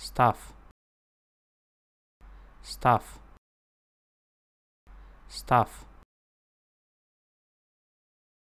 stuff. Stuff. Stuff.